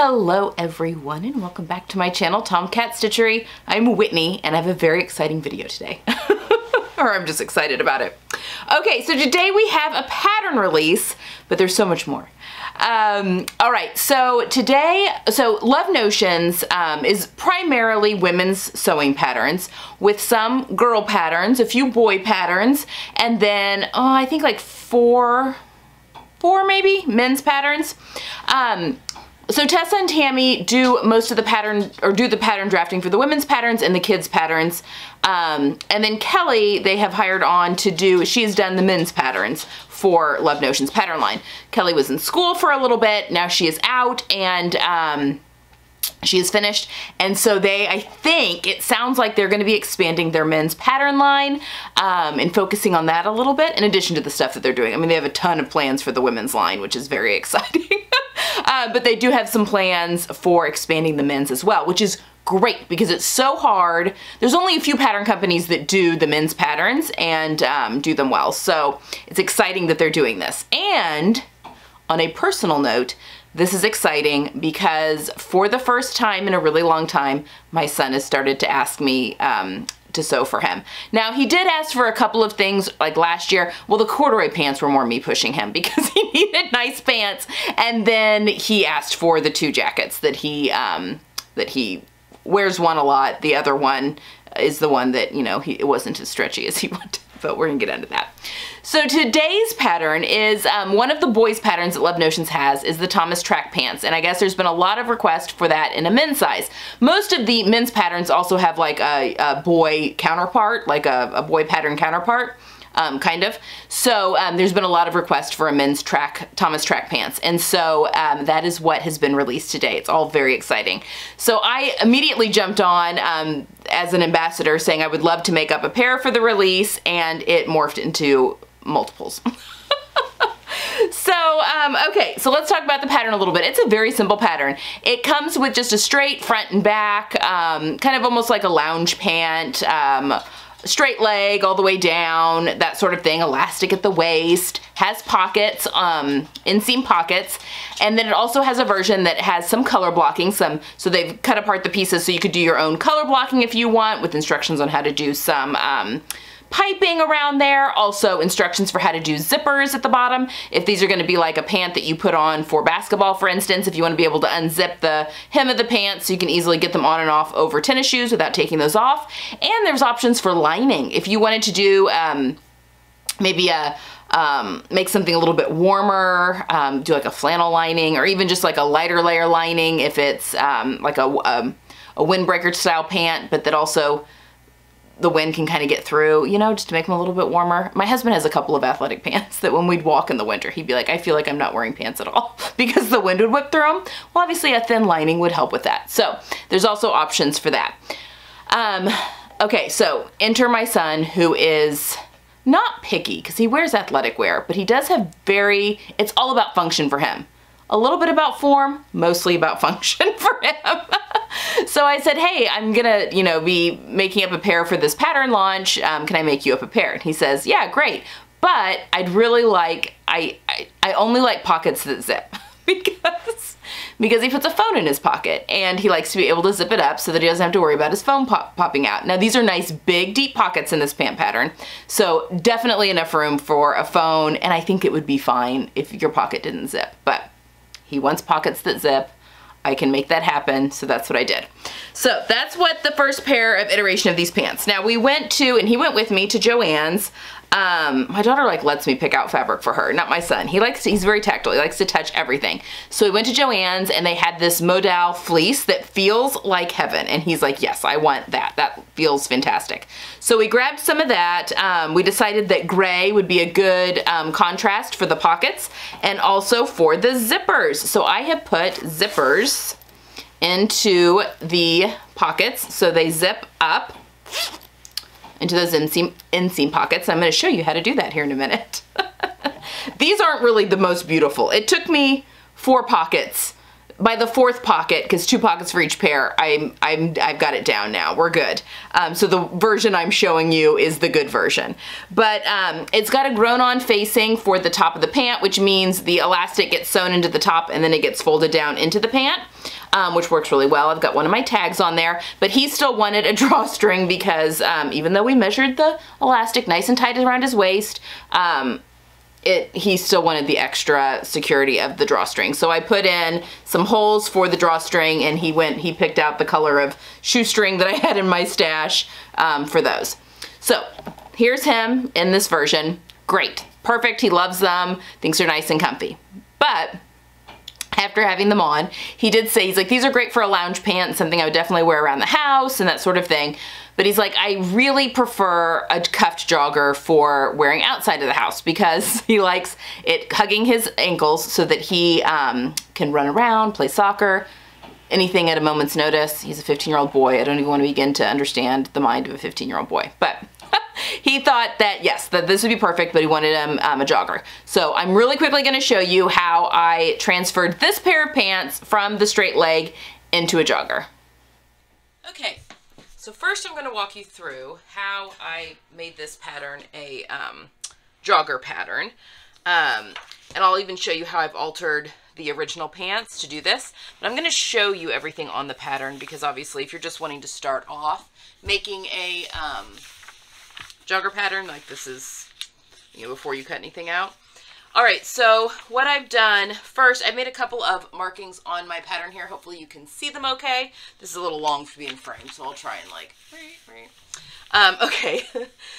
Hello everyone and welcome back to my channel, TomKat Stitchery. I'm Whitney and I have a very exciting video today. or I'm just excited about it. Okay, so today we have a pattern release, but there's so much more. Um, all right, so today, so Love Notions um, is primarily women's sewing patterns with some girl patterns, a few boy patterns, and then, oh, I think like four, four maybe, men's patterns. Um, so Tessa and Tammy do most of the pattern, or do the pattern drafting for the women's patterns and the kids patterns. Um, and then Kelly, they have hired on to do, she's done the men's patterns for Love Notions pattern line. Kelly was in school for a little bit, now she is out, and um, she is finished. And so they I think it sounds like they're going to be expanding their men's pattern line um, and focusing on that a little bit in addition to the stuff that they're doing. I mean they have a ton of plans for the women's line which is very exciting. Uh, but they do have some plans for expanding the men's as well which is great because it's so hard. There's only a few pattern companies that do the men's patterns and um, do them well. So it's exciting that they're doing this. And on a personal note this is exciting because for the first time in a really long time, my son has started to ask me um, to sew for him. Now he did ask for a couple of things like last year. Well, the corduroy pants were more me pushing him because he needed nice pants. And then he asked for the two jackets that he, um, that he wears one a lot. The other one is the one that, you know, he, it wasn't as stretchy as he wanted but we're gonna get into that. So today's pattern is um, one of the boys patterns that Love Notions has is the Thomas track pants and I guess there's been a lot of request for that in a men's size. Most of the men's patterns also have like a, a boy counterpart, like a, a boy pattern counterpart um, kind of. So um, there's been a lot of requests for a men's track, Thomas track pants. And so um, that is what has been released today. It's all very exciting. So I immediately jumped on um, as an ambassador saying I would love to make up a pair for the release and it morphed into multiples. so, um, okay, so let's talk about the pattern a little bit. It's a very simple pattern. It comes with just a straight front and back, um, kind of almost like a lounge pant, um, straight leg all the way down, that sort of thing, elastic at the waist, has pockets, um, inseam pockets, and then it also has a version that has some color blocking, some, so they've cut apart the pieces so you could do your own color blocking if you want, with instructions on how to do some, um, piping around there. Also instructions for how to do zippers at the bottom. If these are gonna be like a pant that you put on for basketball, for instance, if you wanna be able to unzip the hem of the pants so you can easily get them on and off over tennis shoes without taking those off. And there's options for lining. If you wanted to do um, maybe a, um, make something a little bit warmer, um, do like a flannel lining or even just like a lighter layer lining if it's um, like a, a, um, a windbreaker style pant, but that also the wind can kind of get through, you know, just to make them a little bit warmer. My husband has a couple of athletic pants that when we'd walk in the winter, he'd be like, I feel like I'm not wearing pants at all because the wind would whip through them. Well, obviously a thin lining would help with that. So there's also options for that. Um, okay, so enter my son who is not picky because he wears athletic wear, but he does have very, it's all about function for him. A little bit about form, mostly about function for him. so I said, hey, I'm gonna, you know, be making up a pair for this pattern launch. Um, can I make you up a pair? And he says, yeah, great. But I'd really like, I, I, I only like pockets that zip because because he puts a phone in his pocket and he likes to be able to zip it up so that he doesn't have to worry about his phone pop popping out. Now these are nice big deep pockets in this pant pattern so definitely enough room for a phone and I think it would be fine if your pocket didn't zip but he wants pockets that zip I can make that happen, so that's what I did. So that's what the first pair of iteration of these pants. Now we went to, and he went with me to Joann's um, my daughter like lets me pick out fabric for her, not my son. He likes to, he's very tactile. He likes to touch everything. So we went to Joann's and they had this modal fleece that feels like heaven. And he's like, yes, I want that. That feels fantastic. So we grabbed some of that. Um, we decided that gray would be a good um, contrast for the pockets and also for the zippers. So I have put zippers into the pockets so they zip up into those inseam, inseam pockets. I'm gonna show you how to do that here in a minute. These aren't really the most beautiful. It took me four pockets by the fourth pocket, because two pockets for each pair, I'm, I'm, I've got it down now. We're good. Um, so the version I'm showing you is the good version. But um, it's got a grown-on facing for the top of the pant, which means the elastic gets sewn into the top and then it gets folded down into the pant. Um, which works really well. I've got one of my tags on there, but he still wanted a drawstring because um, even though we measured the elastic nice and tight around his waist, um, it, he still wanted the extra security of the drawstring. So I put in some holes for the drawstring and he went, he picked out the color of shoestring that I had in my stash um, for those. So here's him in this version. Great, perfect, he loves them, thinks they're nice and comfy. But after having them on, he did say, he's like, these are great for a lounge pant, something I would definitely wear around the house and that sort of thing. But he's like, I really prefer a cuffed jogger for wearing outside of the house because he likes it hugging his ankles so that he um, can run around, play soccer, anything at a moment's notice. He's a 15 year old boy. I don't even want to begin to understand the mind of a 15 year old boy. But he thought that yes, that this would be perfect, but he wanted um, um, a jogger. So I'm really quickly gonna show you how I transferred this pair of pants from the straight leg into a jogger. Okay, so first I'm gonna walk you through how I made this pattern a um, jogger pattern. Um, and I'll even show you how I've altered the original pants to do this. But I'm going to show you everything on the pattern because obviously if you're just wanting to start off making a um, jogger pattern, like this is, you know, before you cut anything out. All right, so what I've done, first I made a couple of markings on my pattern here. Hopefully you can see them okay. This is a little long for being framed, so I'll try and like, um, okay.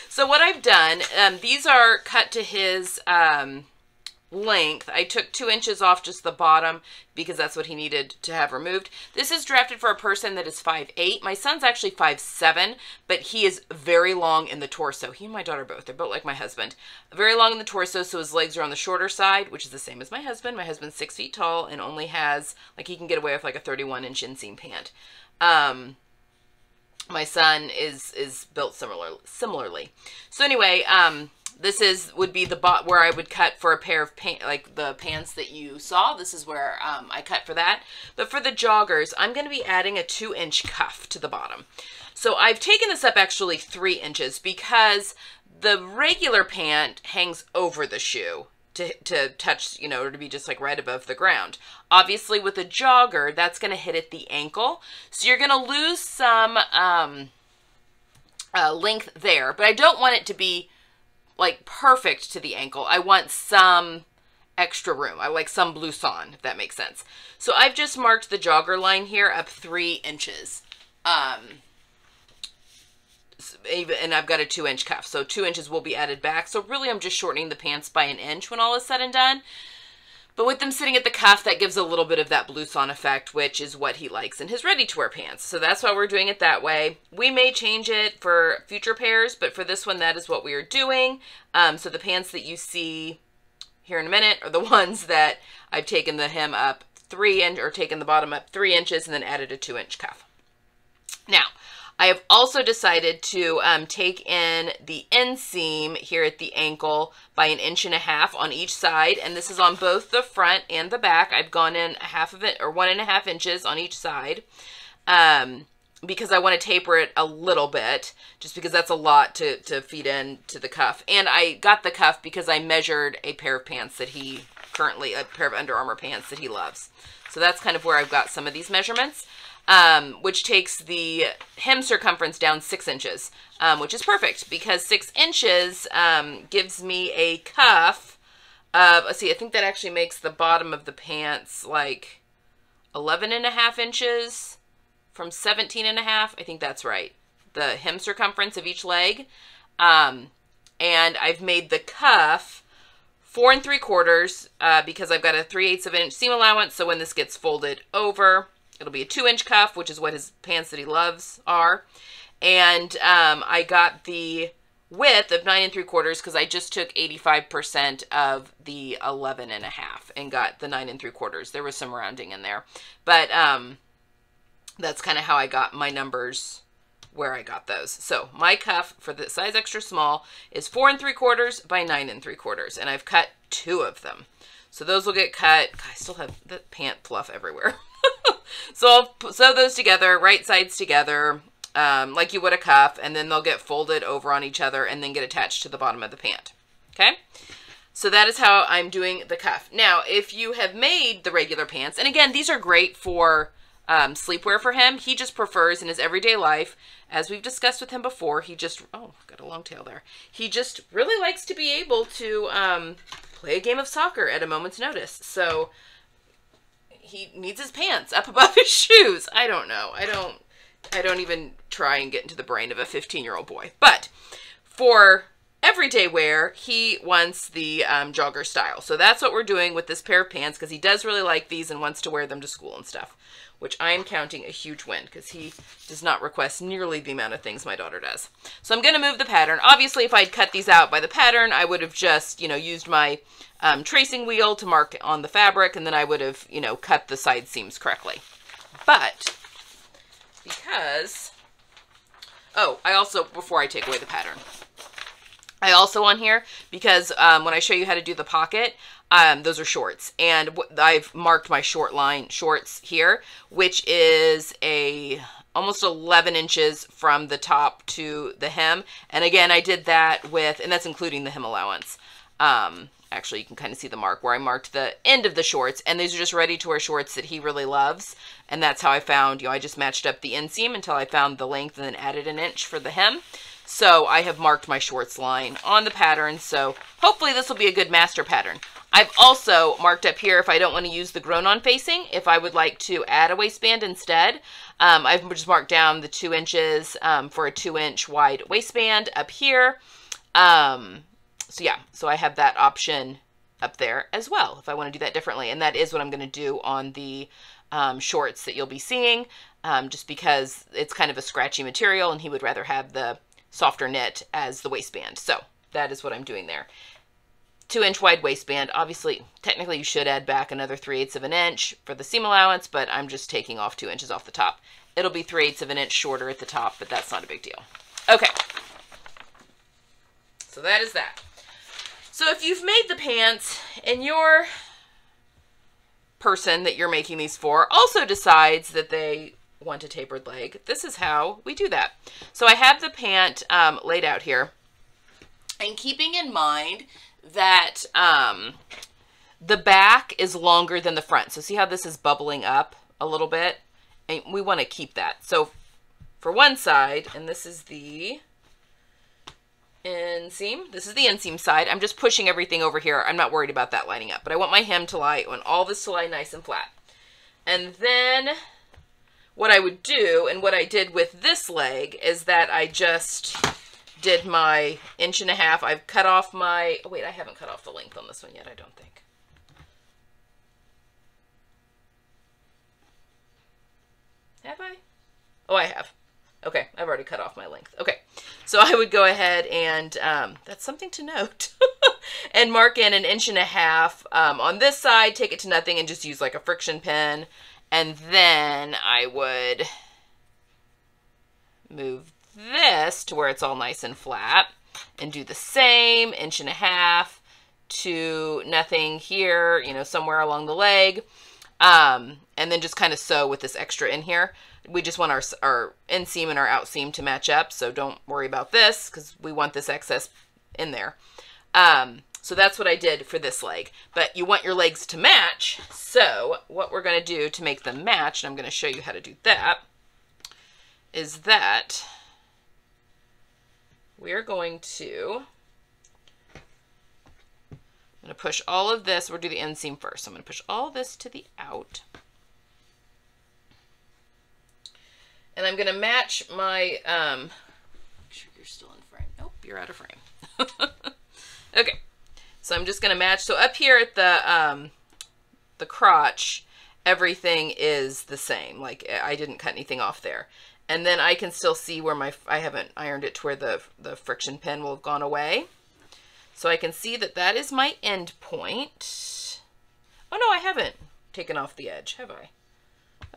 so what I've done, um, these are cut to his, um, length. I took two inches off just the bottom because that's what he needed to have removed. This is drafted for a person that is 5'8". My son's actually 5'7", but he is very long in the torso. He and my daughter both. They're both like my husband. Very long in the torso, so his legs are on the shorter side, which is the same as my husband. My husband's six feet tall and only has, like he can get away with like a 31 inch inseam pant. Um, my son is is built similar similarly. So anyway, um, this is would be the bot where I would cut for a pair of pants, like the pants that you saw. This is where um, I cut for that. But for the joggers, I'm going to be adding a two inch cuff to the bottom. So I've taken this up actually three inches because the regular pant hangs over the shoe to, to touch, you know, to be just like right above the ground. Obviously with a jogger, that's going to hit at the ankle. So you're going to lose some um, uh, length there, but I don't want it to be like perfect to the ankle. I want some extra room. I like some blouson, if that makes sense. So I've just marked the jogger line here up three inches. Um, and I've got a two inch cuff. So two inches will be added back. So really I'm just shortening the pants by an inch when all is said and done. But with them sitting at the cuff, that gives a little bit of that blouson effect, which is what he likes in his ready-to-wear pants. So that's why we're doing it that way. We may change it for future pairs, but for this one, that is what we are doing. Um, so the pants that you see here in a minute are the ones that I've taken the hem up three inch, or taken the bottom up three inches and then added a two inch cuff. Now, I have also decided to um, take in the inseam here at the ankle by an inch and a half on each side. And this is on both the front and the back. I've gone in a half of it or one and a half inches on each side. Um, because I want to taper it a little bit, just because that's a lot to, to feed in to the cuff. And I got the cuff because I measured a pair of pants that he currently, a pair of Under Armour pants that he loves. So that's kind of where I've got some of these measurements um, which takes the hem circumference down six inches, um, which is perfect because six inches um, gives me a cuff of, let's see, I think that actually makes the bottom of the pants like 11 and a half inches from 17 and a half. I think that's right. The hem circumference of each leg. Um, and I've made the cuff four and three quarters uh, because I've got a 3 eighths of an inch seam allowance. So when this gets folded over, It'll be a two inch cuff, which is what his pants that he loves are. And um, I got the width of nine and three quarters because I just took 85% of the 11 and a half and got the nine and three quarters. There was some rounding in there, but um, that's kind of how I got my numbers where I got those. So my cuff for the size extra small is four and three quarters by nine and three quarters. And I've cut two of them. So those will get cut. I still have the pant fluff everywhere. so I'll sew those together, right sides together, um, like you would a cuff, and then they'll get folded over on each other and then get attached to the bottom of the pant. Okay? So that is how I'm doing the cuff. Now, if you have made the regular pants, and again, these are great for um, sleepwear for him. He just prefers in his everyday life, as we've discussed with him before, he just, oh, got a long tail there. He just really likes to be able to um, play a game of soccer at a moment's notice. So he needs his pants up above his shoes. I don't know. I don't, I don't even try and get into the brain of a 15 year old boy. But for everyday wear, he wants the um, jogger style. So that's what we're doing with this pair of pants because he does really like these and wants to wear them to school and stuff which I am counting a huge win because he does not request nearly the amount of things my daughter does. So I'm going to move the pattern. Obviously, if I'd cut these out by the pattern, I would have just, you know, used my um, tracing wheel to mark on the fabric, and then I would have, you know, cut the side seams correctly. But because, oh, I also, before I take away the pattern, I also on here, because um, when I show you how to do the pocket, um, those are shorts. And I've marked my short line shorts here, which is a almost 11 inches from the top to the hem. And again, I did that with, and that's including the hem allowance. Um, actually, you can kind of see the mark where I marked the end of the shorts. And these are just ready to wear shorts that he really loves. And that's how I found, you know, I just matched up the inseam until I found the length and then added an inch for the hem. So I have marked my shorts line on the pattern. So hopefully this will be a good master pattern. I've also marked up here if I don't want to use the grown-on facing, if I would like to add a waistband instead. Um, I've just marked down the two inches um, for a two-inch wide waistband up here. Um, so yeah, so I have that option up there as well if I want to do that differently. And that is what I'm going to do on the um, shorts that you'll be seeing, um, just because it's kind of a scratchy material and he would rather have the softer knit as the waistband. So that is what I'm doing there two inch wide waistband. Obviously, technically you should add back another 3 eighths of an inch for the seam allowance, but I'm just taking off two inches off the top. It'll be 3 eighths of an inch shorter at the top, but that's not a big deal. Okay. So that is that. So if you've made the pants and your person that you're making these for also decides that they want a tapered leg, this is how we do that. So I have the pant um, laid out here. And keeping in mind that um, the back is longer than the front. So see how this is bubbling up a little bit? And we want to keep that. So for one side, and this is the inseam. This is the inseam side. I'm just pushing everything over here. I'm not worried about that lining up, but I want my hem to lie, I want all this to lie nice and flat. And then what I would do, and what I did with this leg, is that I just did my inch and a half. I've cut off my, oh wait, I haven't cut off the length on this one yet, I don't think. Have I? Oh, I have. Okay, I've already cut off my length. Okay, so I would go ahead and, um, that's something to note, and mark in an inch and a half um, on this side, take it to nothing, and just use like a friction pen, And then I would move this to where it's all nice and flat and do the same inch and a half to nothing here, you know, somewhere along the leg. Um, and then just kind of sew with this extra in here. We just want our, our inseam and our outseam to match up, so don't worry about this because we want this excess in there. Um, so that's what I did for this leg. But you want your legs to match, so what we're going to do to make them match, and I'm going to show you how to do that, is that we're going to, I'm going to push all of this, we'll do the inseam first. So I'm going to push all this to the out. And I'm going to match my, um, make sure you're still in frame. Nope, you're out of frame. okay. So I'm just going to match. So up here at the, um, the crotch, everything is the same. Like I didn't cut anything off there and then I can still see where my, I haven't ironed it to where the, the friction pen will have gone away. So I can see that that is my end point. Oh no, I haven't taken off the edge, have I?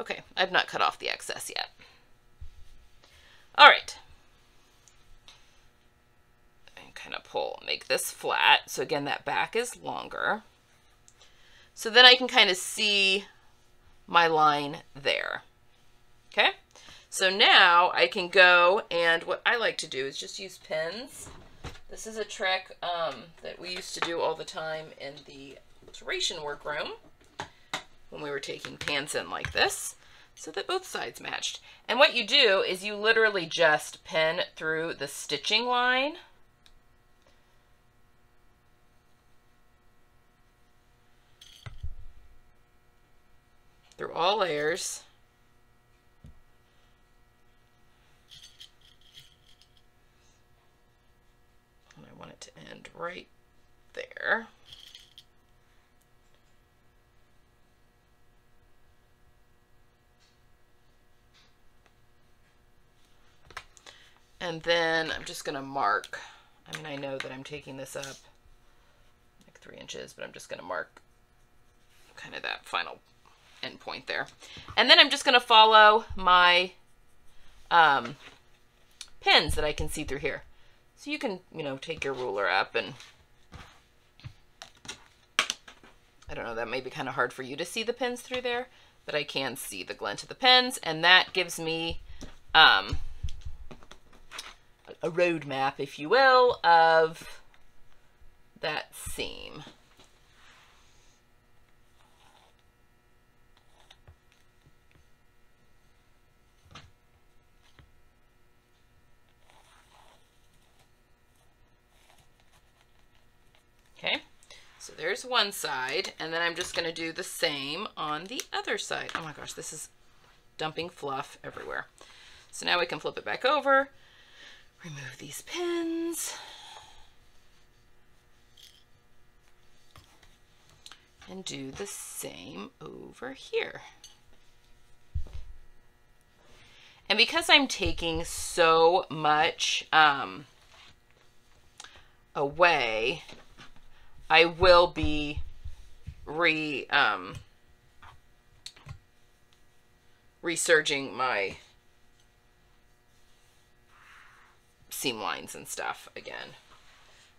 Okay, I've not cut off the excess yet. All right. And kind of pull, make this flat. So again, that back is longer. So then I can kind of see my line there. Okay, so now I can go and what I like to do is just use pins. This is a trick um, that we used to do all the time in the alteration workroom when we were taking pants in like this so that both sides matched. And what you do is you literally just pin through the stitching line through all layers. And End right there. And then I'm just going to mark. I mean, I know that I'm taking this up like three inches, but I'm just going to mark kind of that final end point there. And then I'm just going to follow my um, pins that I can see through here. So you can, you know, take your ruler up and I don't know, that may be kind of hard for you to see the pins through there, but I can see the glint of the pins and that gives me um, a roadmap, if you will, of that seam. Okay, so there's one side, and then I'm just going to do the same on the other side. Oh my gosh, this is dumping fluff everywhere. So now we can flip it back over, remove these pins, and do the same over here. And because I'm taking so much um, away, I will be re um, reserging my seam lines and stuff again.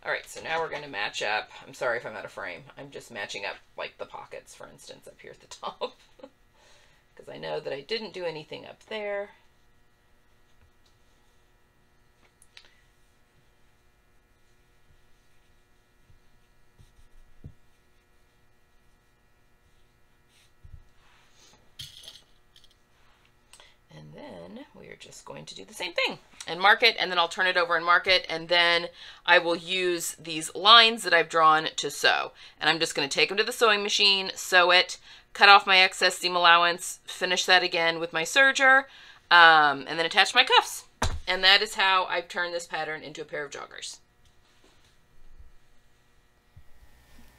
All right, so now we're going to match up. I'm sorry if I'm out of frame. I'm just matching up like the pockets, for instance, up here at the top. Because I know that I didn't do anything up there. We're just going to do the same thing and mark it and then I'll turn it over and mark it and then I will use these lines that I've drawn to sew. And I'm just going to take them to the sewing machine sew it cut off my excess seam allowance finish that again with my serger um, and then attach my cuffs. And that is how I've turned this pattern into a pair of joggers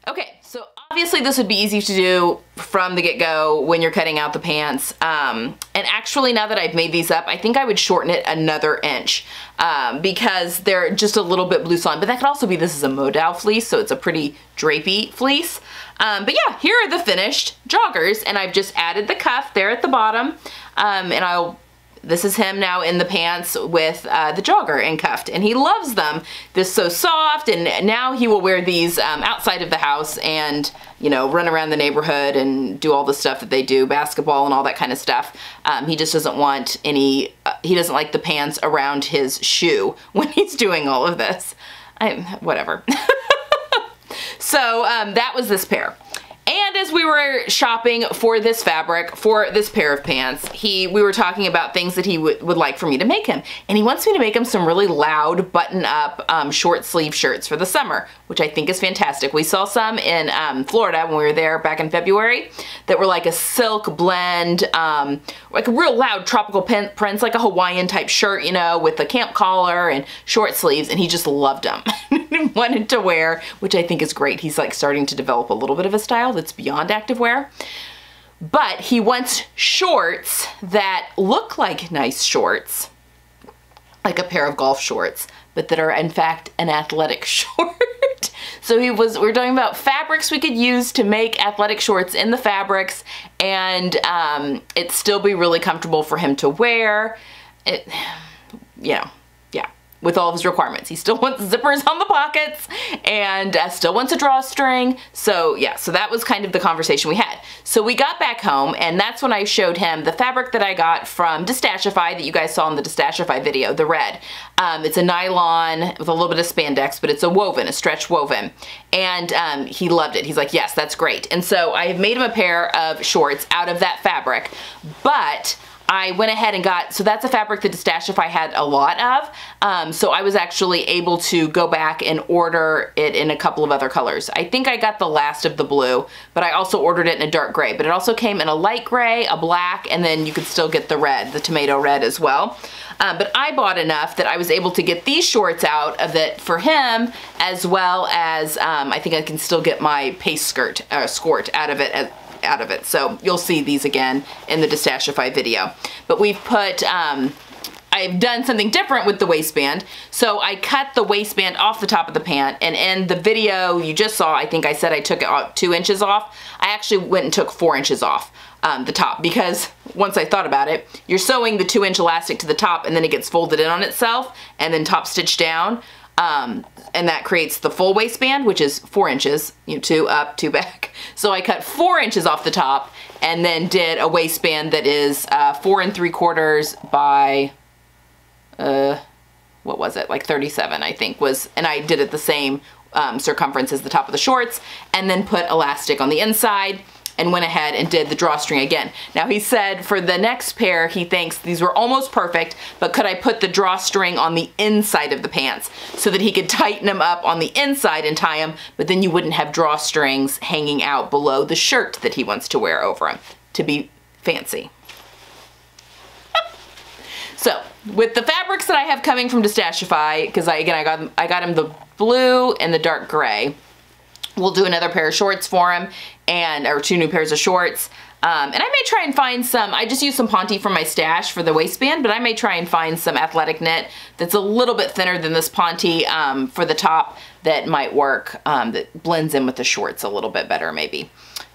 Okay, so obviously this would be easy to do from the get-go when you're cutting out the pants. Um, and actually now that I've made these up, I think I would shorten it another inch um, because they're just a little bit loose on. But that could also be this is a modal fleece, so it's a pretty drapey fleece. Um, but yeah, here are the finished joggers and I've just added the cuff there at the bottom. Um, and I'll this is him now in the pants with uh, the jogger and cuffed and he loves them. This so soft and now he will wear these um, outside of the house and you know run around the neighborhood and do all the stuff that they do, basketball and all that kind of stuff. Um, he just doesn't want any, uh, he doesn't like the pants around his shoe when he's doing all of this. I, whatever. so um, that was this pair. And as we were shopping for this fabric, for this pair of pants, he we were talking about things that he would like for me to make him. And he wants me to make him some really loud button-up um, short sleeve shirts for the summer, which I think is fantastic. We saw some in um, Florida when we were there back in February that were like a silk blend, um, like a real loud tropical prints, like a Hawaiian type shirt, you know, with a camp collar and short sleeves. And he just loved them. wanted to wear, which I think is great. He's like starting to develop a little bit of a style that's beyond activewear. But he wants shorts that look like nice shorts, like a pair of golf shorts, but that are in fact an athletic short. so he was, we are talking about fabrics we could use to make athletic shorts in the fabrics and um, it still be really comfortable for him to wear. It, you know, with all of his requirements. He still wants zippers on the pockets and uh, still wants a drawstring. So yeah, so that was kind of the conversation we had. So we got back home and that's when I showed him the fabric that I got from Destashify that you guys saw in the Destashify video, the red. Um, it's a nylon with a little bit of spandex, but it's a woven, a stretch woven. And um, he loved it. He's like, yes, that's great. And so I have made him a pair of shorts out of that fabric, but I went ahead and got, so that's a fabric that Destashify had a lot of. Um, so I was actually able to go back and order it in a couple of other colors. I think I got the last of the blue, but I also ordered it in a dark gray. But it also came in a light gray, a black, and then you could still get the red, the tomato red as well. Um, but I bought enough that I was able to get these shorts out of it for him, as well as um, I think I can still get my pace skirt, uh, skirt out of it as, out of it. So you'll see these again in the Destashify video. But we've put, um, I've done something different with the waistband. So I cut the waistband off the top of the pant and in the video you just saw, I think I said I took it two inches off. I actually went and took four inches off. Um, the top because once I thought about it, you're sewing the two inch elastic to the top and then it gets folded in on itself and then top stitched down. Um, and that creates the full waistband, which is four inches, you know, two up, two back. So I cut four inches off the top and then did a waistband that is uh, four and three quarters by, uh, what was it, like 37, I think was, and I did it the same um, circumference as the top of the shorts and then put elastic on the inside and went ahead and did the drawstring again. Now he said for the next pair, he thinks these were almost perfect, but could I put the drawstring on the inside of the pants so that he could tighten them up on the inside and tie them, but then you wouldn't have drawstrings hanging out below the shirt that he wants to wear over them to be fancy. so with the fabrics that I have coming from Destashify, because I, again, I got, I got him the blue and the dark gray, We'll do another pair of shorts for him and or two new pairs of shorts. Um, and I may try and find some, I just used some Ponte from my stash for the waistband, but I may try and find some athletic knit that's a little bit thinner than this Ponte um, for the top that might work, um, that blends in with the shorts a little bit better maybe.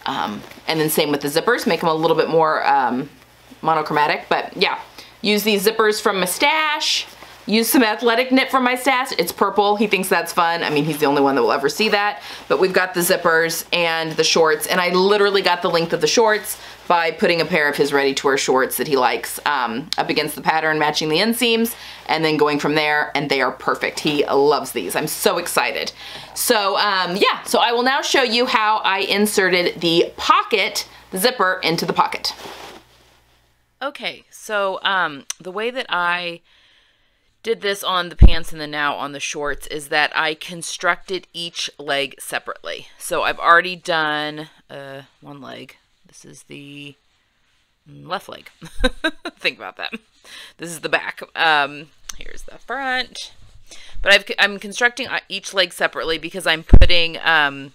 Um, and then same with the zippers, make them a little bit more um, monochromatic, but yeah, use these zippers from my stash. Use some athletic knit from my stash. It's purple. He thinks that's fun. I mean, he's the only one that will ever see that. But we've got the zippers and the shorts. And I literally got the length of the shorts by putting a pair of his ready-to-wear shorts that he likes um, up against the pattern, matching the inseams, and then going from there, and they are perfect. He loves these. I'm so excited. So um, yeah, so I will now show you how I inserted the pocket, the zipper, into the pocket. Okay, so um, the way that I did this on the pants and then now on the shorts is that I constructed each leg separately. So I've already done uh, one leg. This is the left leg. Think about that. This is the back. Um, here's the front. But I've, I'm constructing uh, each leg separately because I'm putting um,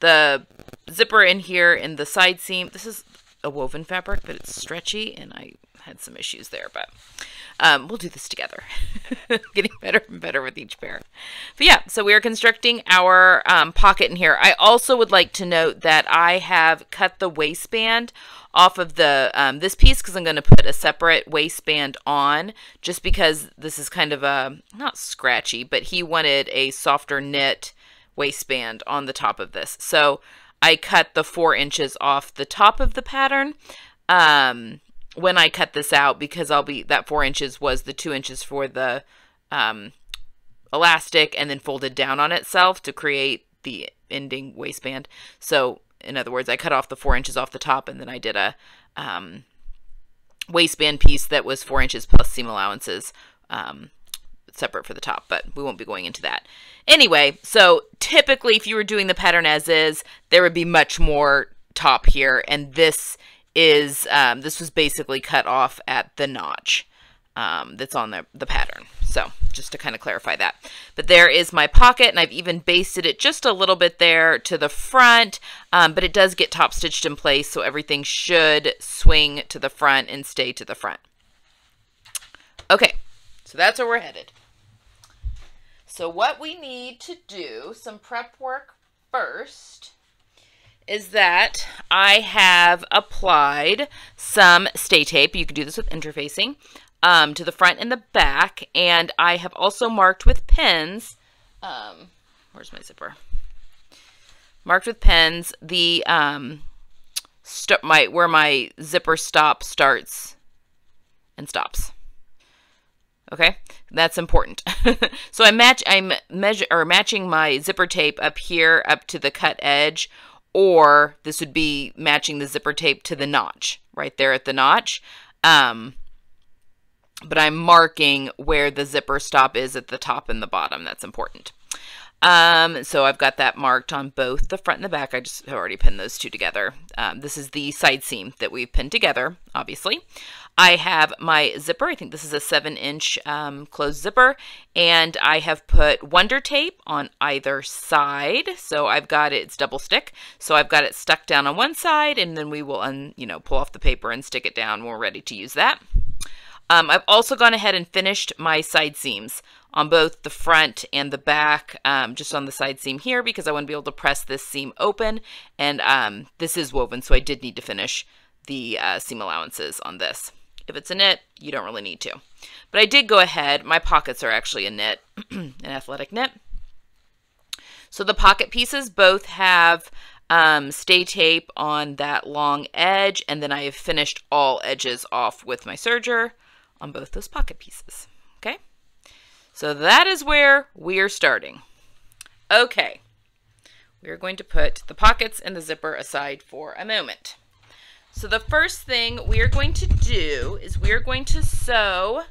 the zipper in here in the side seam. This is a woven fabric, but it's stretchy, and I had some issues there, but um, we'll do this together. Getting better and better with each pair. But yeah, so we are constructing our um, pocket in here. I also would like to note that I have cut the waistband off of the um, this piece because I'm going to put a separate waistband on just because this is kind of a, not scratchy, but he wanted a softer knit waistband on the top of this. So I cut the four inches off the top of the pattern. Um, when I cut this out because I'll be that four inches was the two inches for the um, elastic and then folded down on itself to create the ending waistband. So in other words, I cut off the four inches off the top and then I did a um, waistband piece that was four inches plus seam allowances um, separate for the top, but we won't be going into that. Anyway, so typically if you were doing the pattern as is, there would be much more top here and this is um, this was basically cut off at the notch um, that's on the, the pattern. So just to kind of clarify that. But there is my pocket and I've even basted it just a little bit there to the front, um, but it does get top stitched in place so everything should swing to the front and stay to the front. Okay, so that's where we're headed. So what we need to do, some prep work first, is that I have applied some stay tape. You can do this with interfacing. um, to the front and the back. And I have also marked with pens. Um, where's my zipper? Marked with pens the um, my where my zipper stop starts and stops. Okay, that's important. so I match, I'm measure or matching my zipper tape up here up to the cut edge, or this would be matching the zipper tape to the notch right there at the notch. Um, but I'm marking where the zipper stop is at the top and the bottom. That's important. Um, so I've got that marked on both the front and the back. I just have already pinned those two together. Um, this is the side seam that we've pinned together, obviously. I have my zipper. I think this is a seven inch um, closed zipper. And I have put Wonder Tape on either side. So I've got it, it's double stick. So I've got it stuck down on one side and then we will, un, you know, pull off the paper and stick it down we're ready to use that. Um, I've also gone ahead and finished my side seams on both the front and the back, um, just on the side seam here because I want to be able to press this seam open. And um, this is woven, so I did need to finish the uh, seam allowances on this. If it's a knit, you don't really need to. But I did go ahead. My pockets are actually a knit, an athletic knit. So the pocket pieces both have um, stay tape on that long edge, and then I have finished all edges off with my serger on both those pocket pieces. Okay, so that is where we are starting. Okay, we are going to put the pockets and the zipper aside for a moment. So the first thing we are going to do is we are going to sew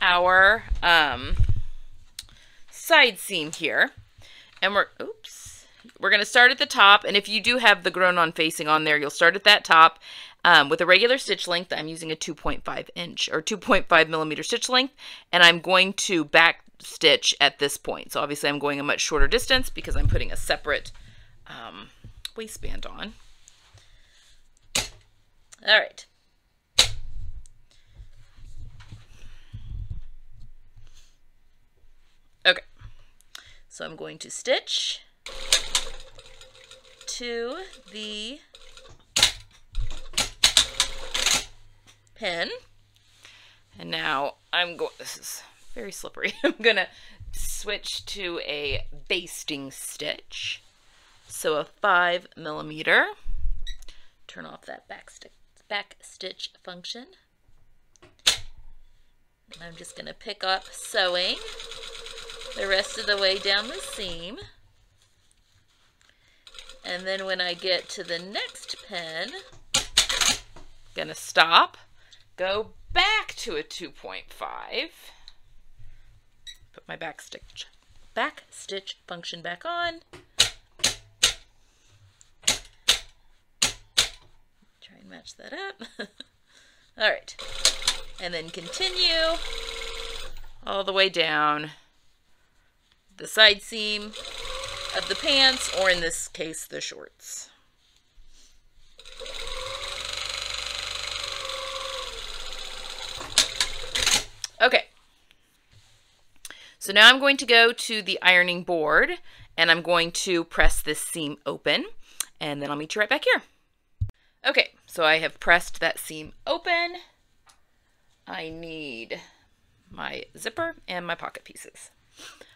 our um, side seam here. And we're, oops, we're going to start at the top. And if you do have the grown on facing on there, you'll start at that top um, with a regular stitch length. I'm using a 2.5 inch or 2.5 millimeter stitch length. And I'm going to back stitch at this point. So obviously I'm going a much shorter distance because I'm putting a separate um, waistband on. All right. Okay. So I'm going to stitch to the pin. And now I'm going, this is very slippery. I'm going to switch to a basting stitch. So a five millimeter. Turn off that back stick back stitch function. And I'm just going to pick up sewing the rest of the way down the seam. And then when I get to the next pin, going to stop, go back to a 2.5, put my back stitch, back stitch function back on, match that up. all right. And then continue all the way down the side seam of the pants, or in this case, the shorts. Okay. So now I'm going to go to the ironing board and I'm going to press this seam open and then I'll meet you right back here. Okay, so I have pressed that seam open. I need my zipper and my pocket pieces.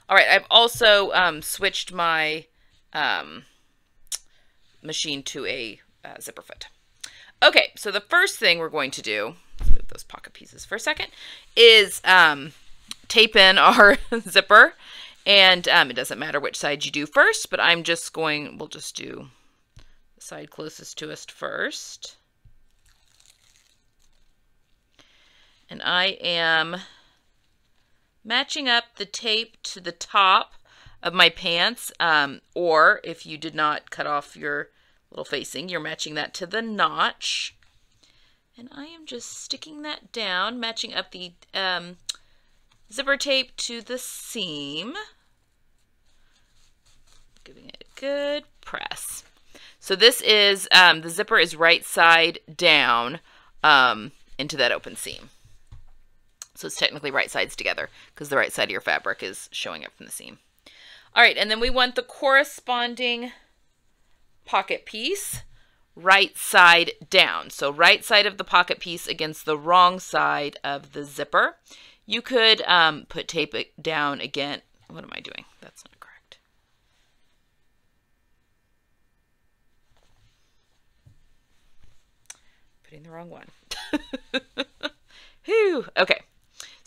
All right, I've also um, switched my um, machine to a uh, zipper foot. Okay, so the first thing we're going to do, move those pocket pieces for a second, is um, tape in our zipper. And um, it doesn't matter which side you do first, but I'm just going, we'll just do the side closest to us first. And I am matching up the tape to the top of my pants, um, or if you did not cut off your little facing, you're matching that to the notch. And I am just sticking that down, matching up the um, zipper tape to the seam. Giving it a good press. So this is, um, the zipper is right side down um, into that open seam. So it's technically right sides together because the right side of your fabric is showing up from the seam. All right, and then we want the corresponding pocket piece right side down. So right side of the pocket piece against the wrong side of the zipper. You could um, put tape down again. What am I doing? That's not correct. Putting the wrong one. Whew. Okay.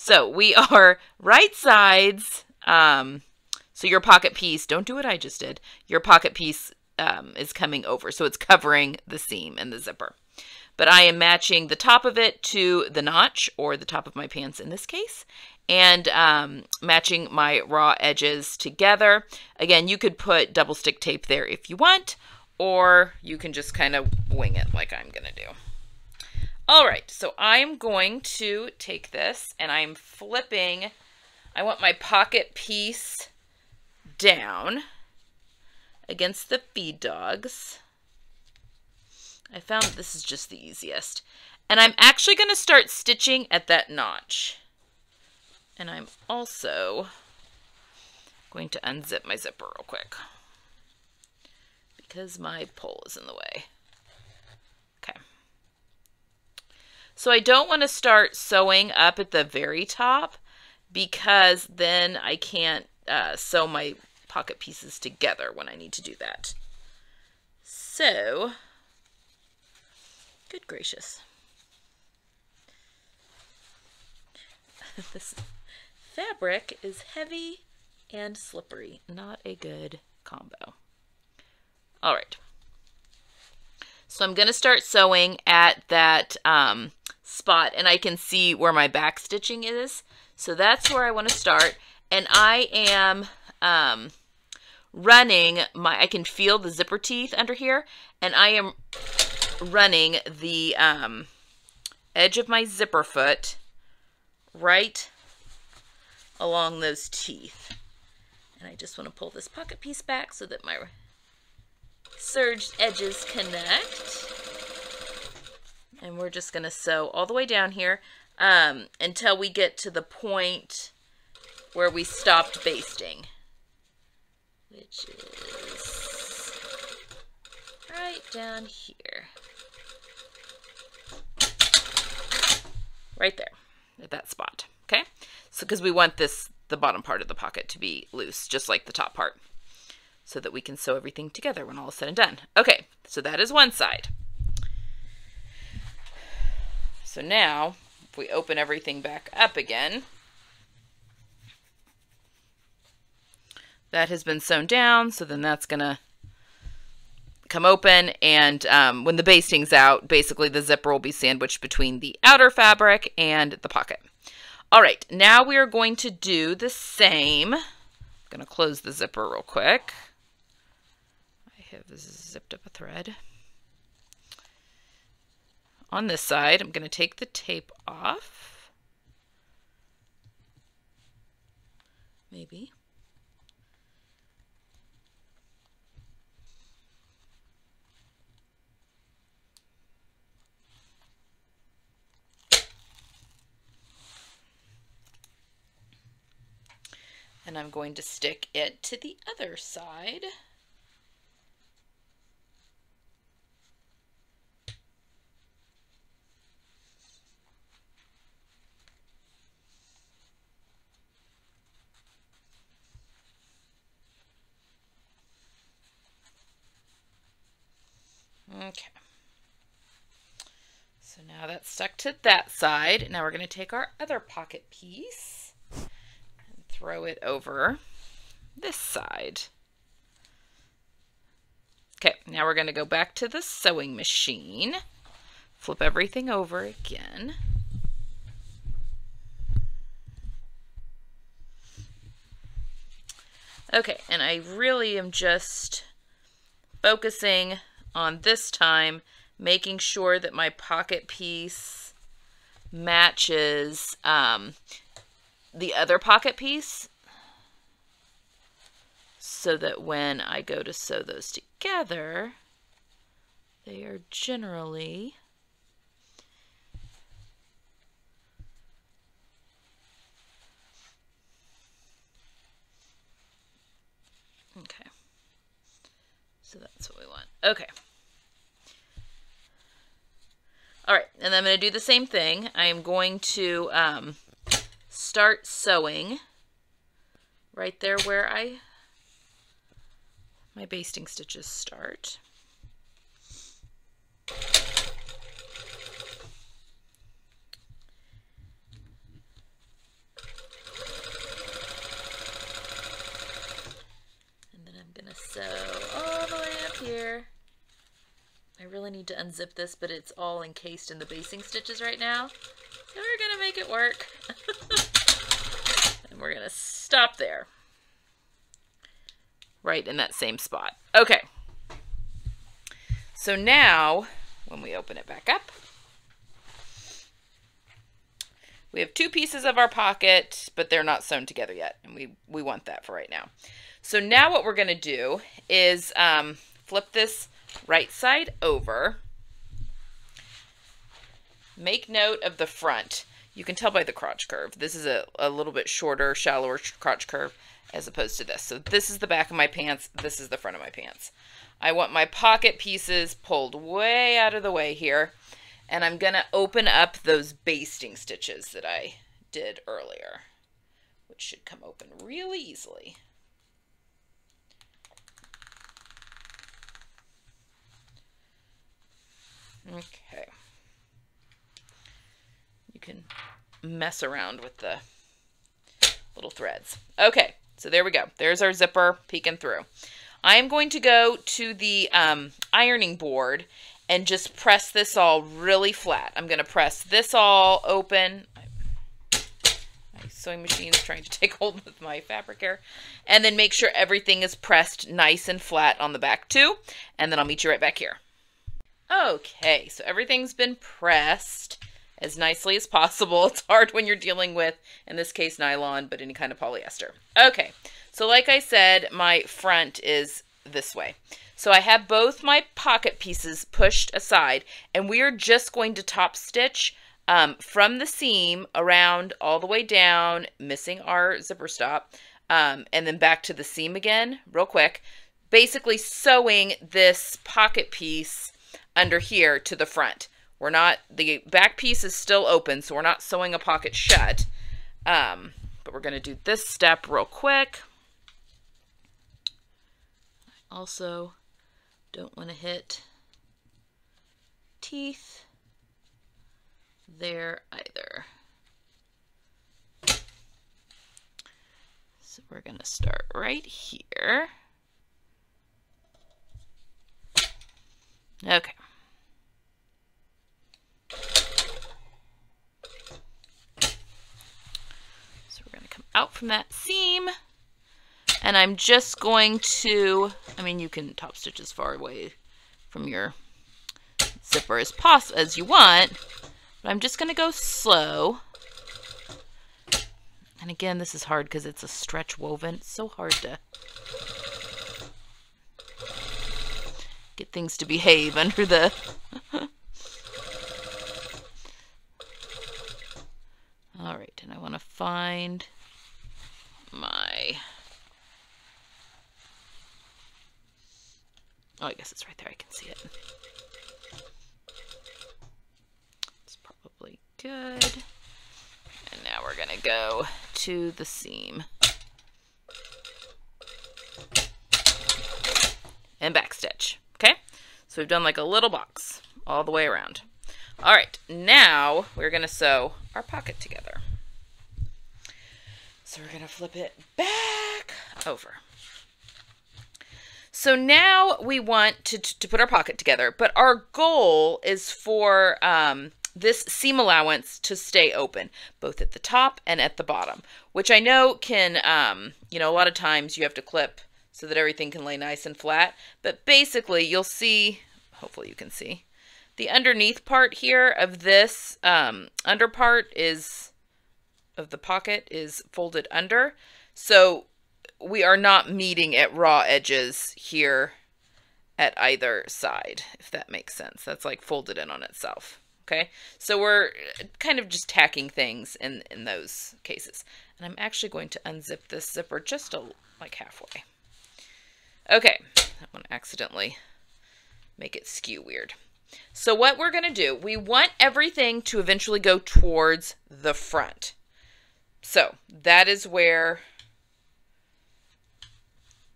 So we are right sides. Um, so your pocket piece, don't do what I just did. Your pocket piece um, is coming over. So it's covering the seam and the zipper. But I am matching the top of it to the notch, or the top of my pants in this case, and um, matching my raw edges together. Again, you could put double stick tape there if you want, or you can just kind of wing it like I'm going to do. All right, so I'm going to take this and I'm flipping. I want my pocket piece down against the feed dogs. I found this is just the easiest. And I'm actually going to start stitching at that notch. And I'm also going to unzip my zipper real quick because my pole is in the way. Okay. So I don't want to start sewing up at the very top because then I can't uh, sew my pocket pieces together when I need to do that. So, good gracious. this fabric is heavy and slippery. Not a good combo. All right. So I'm going to start sewing at that um, spot and I can see where my back stitching is. So that's where I want to start. And I am um, running my, I can feel the zipper teeth under here, and I am running the um, edge of my zipper foot right along those teeth. And I just want to pull this pocket piece back so that my serged edges connect. And we're just going to sew all the way down here um, until we get to the point where we stopped basting which is right down here. Right there, at that spot, okay? So, because we want this, the bottom part of the pocket to be loose, just like the top part, so that we can sew everything together when all is said and done. Okay, so that is one side. So now, if we open everything back up again, that has been sewn down, so then that's going to come open, and um, when the basting's out, basically the zipper will be sandwiched between the outer fabric and the pocket. All right, now we are going to do the same. I'm going to close the zipper real quick. I have zipped up a thread. On this side, I'm going to take the tape off. Maybe. and I'm going to stick it to the other side. Okay. So now that's stuck to that side. Now we're going to take our other pocket piece and throw it over this side. Okay, now we're going to go back to the sewing machine. Flip everything over again. Okay, and I really am just focusing on this time, making sure that my pocket piece matches um, the other pocket piece so that when I go to sew those together, they are generally Okay. So that's what we want. Okay. And I'm going to do the same thing. I am going to um, start sewing right there where I my basting stitches start. And then I'm gonna sew all the way up here. I really need to unzip this, but it's all encased in the basting stitches right now. So we're gonna make it work. and we're gonna stop there right in that same spot. Okay. So now, when we open it back up, we have two pieces of our pocket, but they're not sewn together yet, and we, we want that for right now. So now what we're going to do is um, flip this right side over. Make note of the front. You can tell by the crotch curve. This is a, a little bit shorter, shallower crotch curve as opposed to this. So this is the back of my pants. This is the front of my pants. I want my pocket pieces pulled way out of the way here. And I'm going to open up those basting stitches that I did earlier, which should come open really easily. Okay. You can mess around with the little threads. Okay. So there we go. There's our zipper peeking through. I am going to go to the um, ironing board and just press this all really flat. I'm going to press this all open. My sewing machine is trying to take hold with my fabric here. And then make sure everything is pressed nice and flat on the back too. And then I'll meet you right back here. Okay, so everything's been pressed as nicely as possible. It's hard when you're dealing with, in this case, nylon, but any kind of polyester. Okay, so like I said, my front is this way. So I have both my pocket pieces pushed aside, and we are just going to top stitch um, from the seam around all the way down, missing our zipper stop, um, and then back to the seam again, real quick. Basically sewing this pocket piece under here to the front. We're not, the back piece is still open, so we're not sewing a pocket shut. Um, but we're going to do this step real quick. Also don't want to hit teeth there either. So we're going to start right here. Okay. Out from that seam. And I'm just going to, I mean, you can top stitch as far away from your zipper as possible as you want, but I'm just going to go slow. And again, this is hard because it's a stretch woven. It's so hard to get things to behave under the All right, and I want to find my... Oh, I guess it's right there. I can see it. It's probably good. And now we're going to go to the seam. And backstitch. Okay? So we've done like a little box all the way around. All right, now we're going to sew our pocket together. So we're going to flip it back over. So now we want to, to put our pocket together, but our goal is for um, this seam allowance to stay open, both at the top and at the bottom, which I know can, um, you know, a lot of times you have to clip so that everything can lay nice and flat. But basically, you'll see, hopefully you can see, the underneath part here of this um, under part is of the pocket is folded under. So we are not meeting at raw edges here at either side, if that makes sense. That's like folded in on itself. Okay, so we're kind of just tacking things in, in those cases. And I'm actually going to unzip this zipper just a, like halfway. Okay, I want to accidentally make it skew weird. so what we're going to do, we want everything to eventually go towards the front. So that is where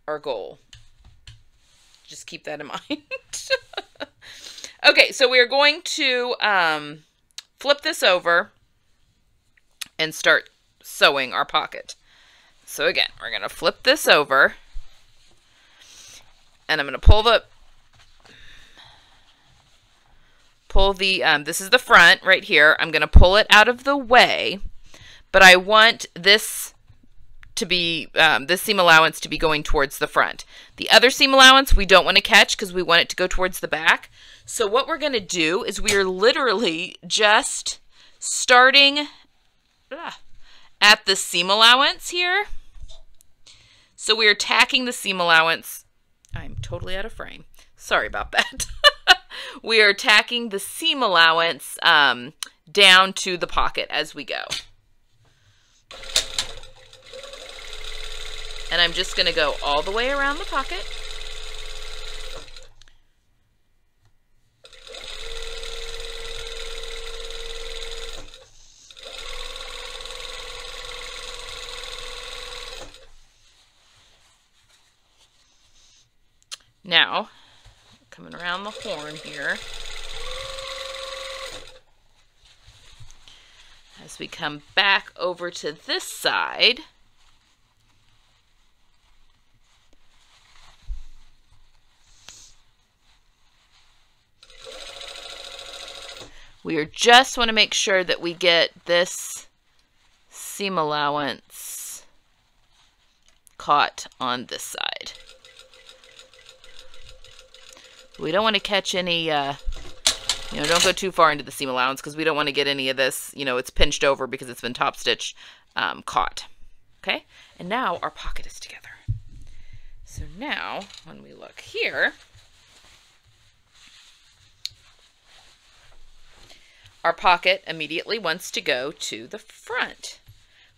our goal. Just keep that in mind. okay, so we are going to um, flip this over and start sewing our pocket. So again, we're going to flip this over and I'm going to pull the pull the um, this is the front right here. I'm going to pull it out of the way, but I want this to be um, this seam allowance to be going towards the front. The other seam allowance we don't want to catch because we want it to go towards the back. So what we're going to do is we are literally just starting ah, at the seam allowance here. So we are tacking the seam allowance. I'm totally out of frame. Sorry about that. we are tacking the seam allowance um, down to the pocket as we go. And I'm just going to go all the way around the pocket. Now, coming around the horn here. As we come back over to this side, We just want to make sure that we get this seam allowance caught on this side. We don't want to catch any, uh, you know, don't go too far into the seam allowance because we don't want to get any of this, you know, it's pinched over because it's been top stitch um, caught. Okay, and now our pocket is together. So now, when we look here, our pocket immediately wants to go to the front,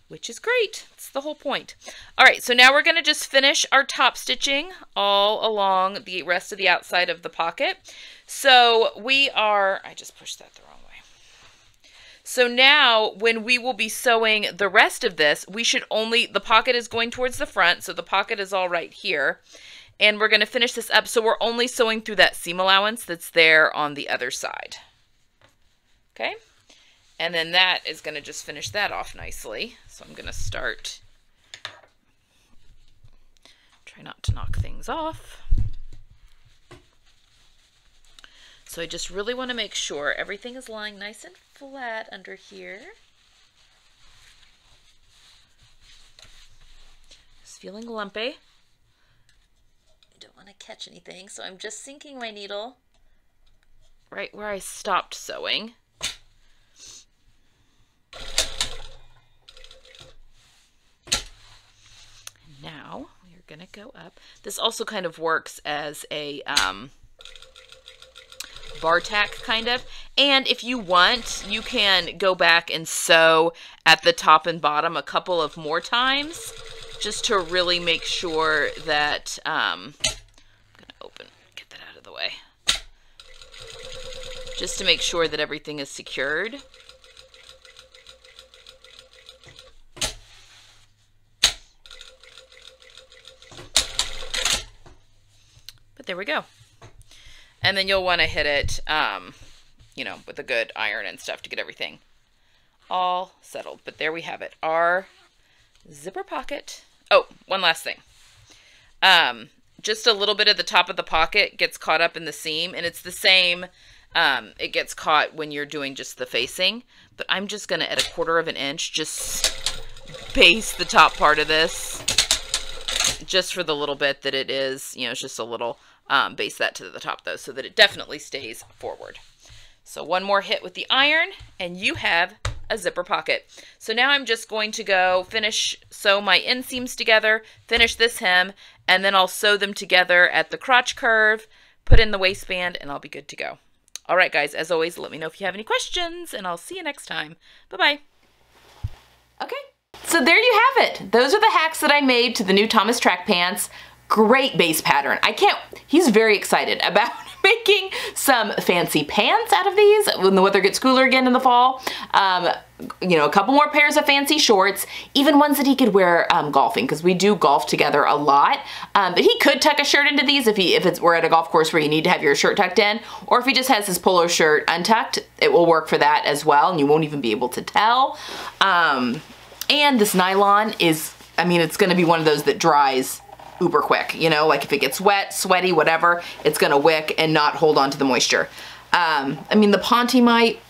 which is great. The whole point. All right, so now we're going to just finish our top stitching all along the rest of the outside of the pocket. So we are, I just pushed that the wrong way. So now when we will be sewing the rest of this, we should only, the pocket is going towards the front, so the pocket is all right here. And we're going to finish this up, so we're only sewing through that seam allowance that's there on the other side. Okay, and then that is going to just finish that off nicely. So I'm going to start, try not to knock things off. So I just really want to make sure everything is lying nice and flat under here. It's feeling lumpy. I don't want to catch anything, so I'm just sinking my needle right where I stopped sewing. Now we are going to go up. This also kind of works as a um, bar tack kind of. And if you want, you can go back and sew at the top and bottom a couple of more times just to really make sure that, um, I'm going to open, get that out of the way. Just to make sure that everything is secured. But there we go. And then you'll want to hit it, um, you know, with a good iron and stuff to get everything all settled. But there we have it. Our zipper pocket. Oh, one last thing. Um, just a little bit of the top of the pocket gets caught up in the seam. And it's the same. Um, it gets caught when you're doing just the facing. But I'm just going to, at a quarter of an inch, just baste the top part of this. Just for the little bit that it is. You know, it's just a little um, baste that to the top though so that it definitely stays forward. So one more hit with the iron and you have a zipper pocket. So now I'm just going to go finish, sew my inseams together, finish this hem, and then I'll sew them together at the crotch curve, put in the waistband, and I'll be good to go. All right, guys, as always, let me know if you have any questions, and I'll see you next time. Bye-bye. Okay, so there you have it. Those are the hacks that I made to the new Thomas track pants great base pattern. I can't, he's very excited about making some fancy pants out of these when the weather gets cooler again in the fall. Um, you know, a couple more pairs of fancy shorts, even ones that he could wear um, golfing because we do golf together a lot. Um, but he could tuck a shirt into these if he if it's we're at a golf course where you need to have your shirt tucked in, or if he just has his polo shirt untucked, it will work for that as well, and you won't even be able to tell. Um, and this nylon is, I mean, it's going to be one of those that dries uber quick, you know, like if it gets wet, sweaty, whatever, it's gonna wick and not hold on to the moisture. Um, I mean, the Ponte might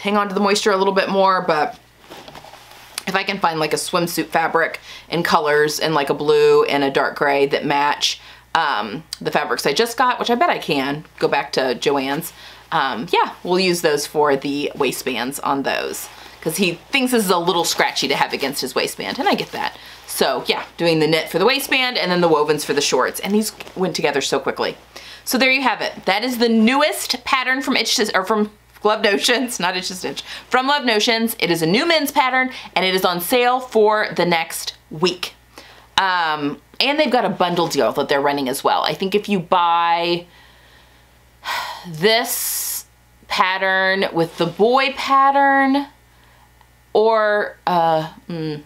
hang on to the moisture a little bit more, but if I can find like a swimsuit fabric in colors and like a blue and a dark gray that match um, the fabrics I just got, which I bet I can, go back to Joann's, um, yeah, we'll use those for the waistbands on those because he thinks this is a little scratchy to have against his waistband, and I get that. So yeah, doing the knit for the waistband and then the wovens for the shorts. And these went together so quickly. So there you have it. That is the newest pattern from Itch to, or from Love Notions, not Itch to Stitch, from Love Notions. It is a new men's pattern and it is on sale for the next week. Um, and they've got a bundle deal that they're running as well. I think if you buy this pattern with the boy pattern or, uh, mm,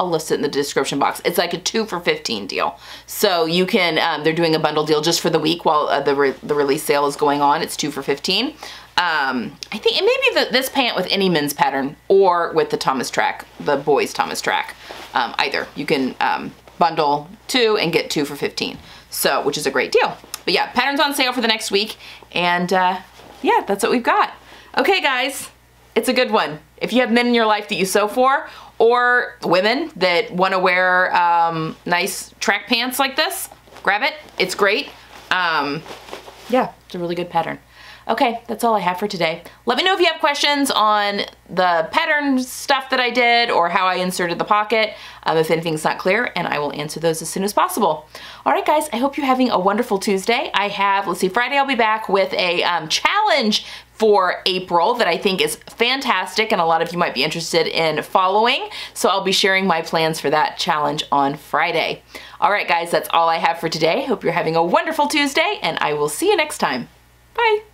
I'll list it in the description box. It's like a two for 15 deal. So you can, um, they're doing a bundle deal just for the week while uh, the, re the release sale is going on. It's two for 15. Um, I think it may be the, this pant with any men's pattern or with the Thomas Track, the boys Thomas Track, um, either. You can um, bundle two and get two for 15. So, which is a great deal. But yeah, patterns on sale for the next week. And uh, yeah, that's what we've got. Okay, guys, it's a good one. If you have men in your life that you sew for or women that want to wear um, nice track pants like this, grab it. It's great. Um, yeah, it's a really good pattern. Okay, that's all I have for today. Let me know if you have questions on the pattern stuff that I did or how I inserted the pocket, um, if anything's not clear, and I will answer those as soon as possible. All right, guys, I hope you're having a wonderful Tuesday. I have, let's see, Friday I'll be back with a um, challenge for April that I think is fantastic and a lot of you might be interested in following. So I'll be sharing my plans for that challenge on Friday. All right, guys, that's all I have for today. Hope you're having a wonderful Tuesday and I will see you next time. Bye.